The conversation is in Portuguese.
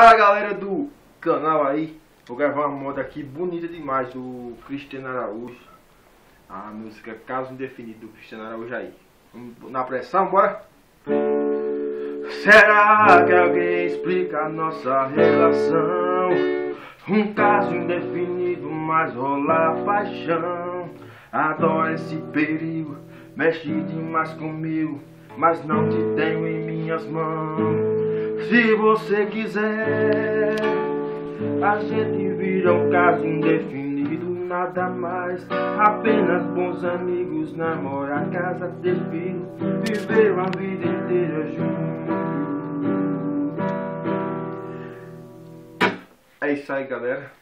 Fala galera do canal aí, vou gravar uma moda aqui bonita demais do Cristiano Araújo. A música Caso Indefinido do Cristiano Araújo aí. Vamos na pressão, bora? Será que alguém explica a nossa relação? Um caso indefinido, mas rola paixão. Adoro esse perigo, mexe demais comigo Mas não te tenho em minhas mãos se você quiser, a gente vira um caso indefinido, nada mais. Apenas bons amigos, namorar, casa, ter filho, viver uma vida inteira junto. É isso aí, galera.